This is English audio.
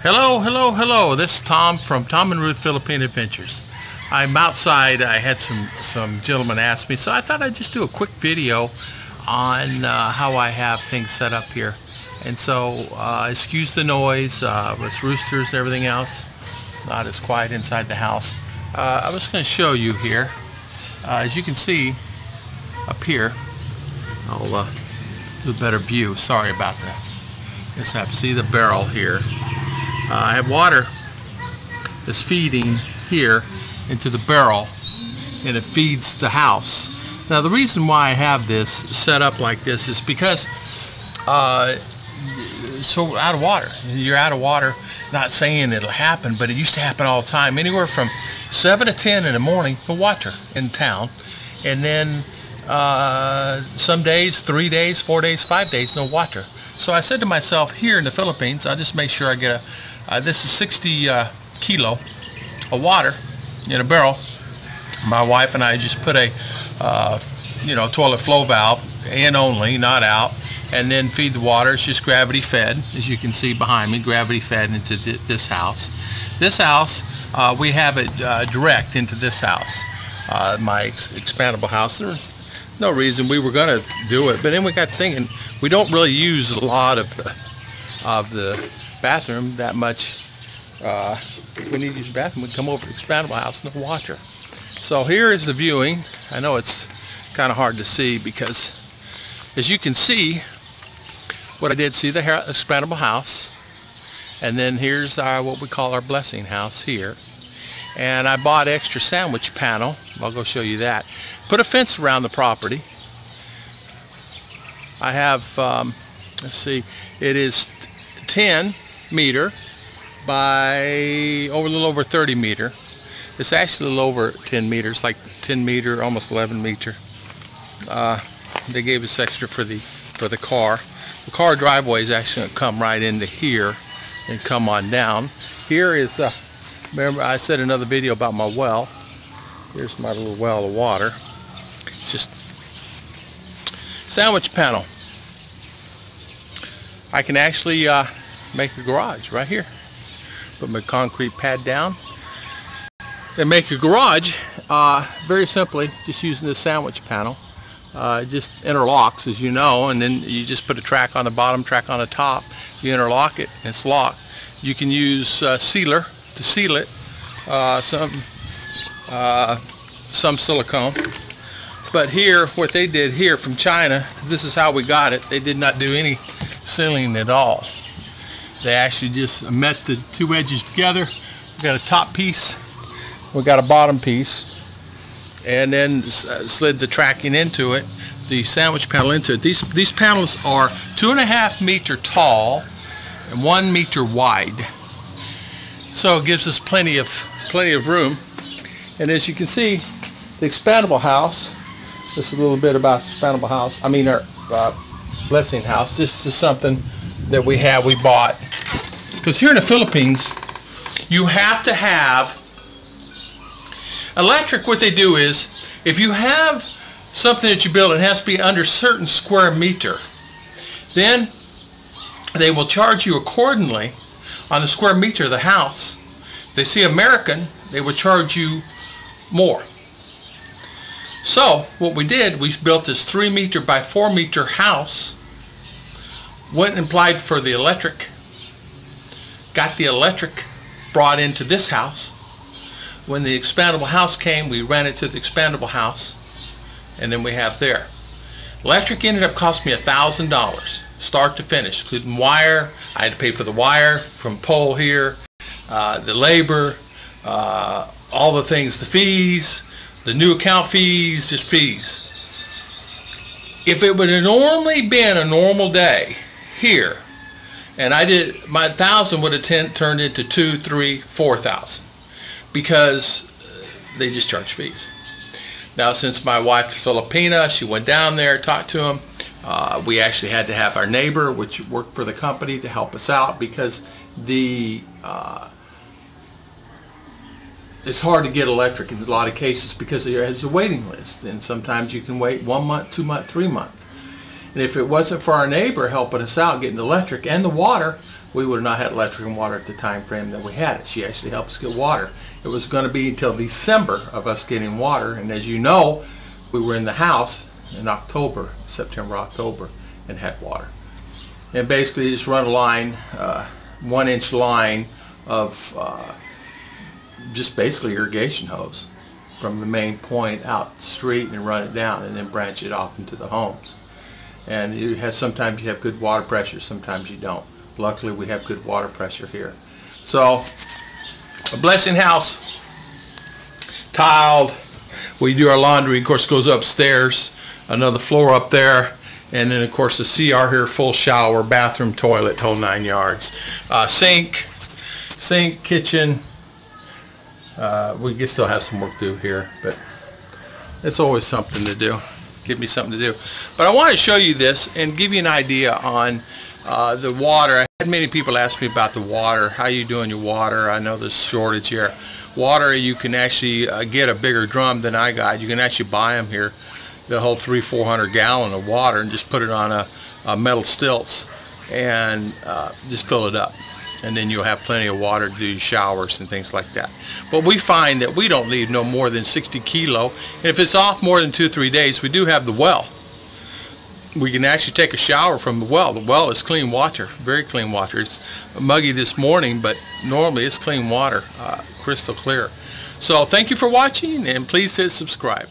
Hello, hello, hello. This is Tom from Tom and Ruth Philippine Adventures. I'm outside. I had some some gentlemen ask me, so I thought I'd just do a quick video on uh, how I have things set up here. And so, uh, excuse the noise uh, with roosters and everything else. Not as quiet inside the house. Uh, I was going to show you here. Uh, as you can see up here, I'll uh, do a better view. Sorry about that. Mishap. See the barrel here. Uh, I have water that's feeding here into the barrel and it feeds the house. Now the reason why I have this set up like this is because uh, so out of water. You're out of water. Not saying it'll happen, but it used to happen all the time. Anywhere from 7 to 10 in the morning, no water in town. And then uh, some days, three days, four days, five days, no water. So I said to myself, here in the Philippines, I'll just make sure I get a, uh, this is 60 uh, kilo of water in a barrel. My wife and I just put a, uh, you know, toilet flow valve in only, not out, and then feed the water. It's just gravity fed, as you can see behind me, gravity fed into th this house. This house, uh, we have it uh, direct into this house, uh, my ex expandable house. There's no reason we were going to do it, but then we got thinking, we don't really use a lot of the, of the bathroom that much. Uh, if we need to use the bathroom, we'd come over to expandable house, no water. So here is the viewing. I know it's kind of hard to see because as you can see, what I did, see the expandable house, and then here's our what we call our blessing house here. And I bought extra sandwich panel. I'll go show you that. Put a fence around the property. I have, um, let's see, it is 10 meter by over a little over 30 meter. It's actually a little over 10 meters, like 10 meter, almost 11 meter. Uh, they gave us extra for the for the car. The car driveway is actually going to come right into here and come on down. Here is, uh, remember I said another video about my well. Here's my little well of water. Just sandwich panel. I can actually uh, make a garage right here. Put my concrete pad down and make a garage uh, very simply just using this sandwich panel. Uh, it just interlocks as you know and then you just put a track on the bottom, track on the top. You interlock it and it's locked. You can use uh, sealer to seal it, uh, some, uh, some silicone. But here, what they did here from China, this is how we got it. They did not do any sealing at all. They actually just met the two edges together. We got a top piece, we got a bottom piece, and then uh, slid the tracking into it, the sandwich panel into it. These, these panels are two and a half meter tall and one meter wide. So it gives us plenty of, plenty of room. And as you can see, the expandable house, this is a little bit about the expandable house, I mean our uh, blessing house. This is something that we have, we bought. Because here in the Philippines, you have to have Electric, what they do is, if you have something that you build, it has to be under certain square meter. Then they will charge you accordingly on the square meter of the house. If they see American, they will charge you more. So what we did, we built this 3 meter by 4 meter house, went and applied for the electric, got the electric brought into this house, when the expandable house came, we ran it to the expandable house, and then we have there. Electric ended up costing me a thousand dollars, start to finish, including wire. I had to pay for the wire from pole here, uh, the labor, uh, all the things, the fees, the new account fees, just fees. If it would have normally been a normal day here, and I did, my thousand would have turned into two, three, four thousand because they just charge fees. Now, since my wife is Filipina, she went down there, talked to them. Uh, we actually had to have our neighbor, which worked for the company, to help us out because the uh, it's hard to get electric in a lot of cases because there is a waiting list, and sometimes you can wait one month, two month, three months. And if it wasn't for our neighbor helping us out getting the electric and the water, we would have not had electric and water at the time frame that we had it. She actually helped us get water. It was going to be until December of us getting water, and as you know, we were in the house in October, September, October, and had water. And basically, just run a line, uh, one inch line of uh, just basically irrigation hose from the main point out the street and run it down and then branch it off into the homes. And you have sometimes you have good water pressure, sometimes you don't. Luckily we have good water pressure here. So a blessing house, tiled. We do our laundry, of course, goes upstairs, another floor up there, and then of course the CR here, full shower, bathroom, toilet, whole nine yards. Uh, sink, sink, kitchen, uh, we can still have some work to do here, but it's always something to do. Give me something to do. But I want to show you this and give you an idea on uh, the water. I had many people ask me about the water. How you doing your water? I know there's shortage here. Water, you can actually uh, get a bigger drum than I got. You can actually buy them here, the whole three, 400 gallon of water and just put it on a, a metal stilts and uh, just fill it up and then you'll have plenty of water to do showers and things like that. But we find that we don't need no more than 60 kilo. And if it's off more than two, three days, we do have the well. We can actually take a shower from the well. The well is clean water, very clean water. It's muggy this morning, but normally it's clean water, uh, crystal clear. So thank you for watching, and please hit subscribe.